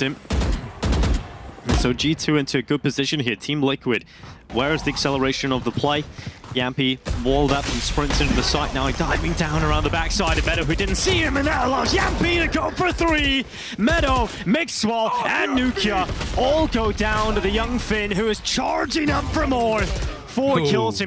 him. And so G2 into a good position here. Team Liquid. Where is the acceleration of the play? Jamppi walled up and sprints into the site now, diving down around the backside of Meddo, who didn't see him, and that allows Jamppi to go for three. Meddo, Mixwell, and nukkye all go down to the young Finn, who is charging up for more. Four Ooh. kills him.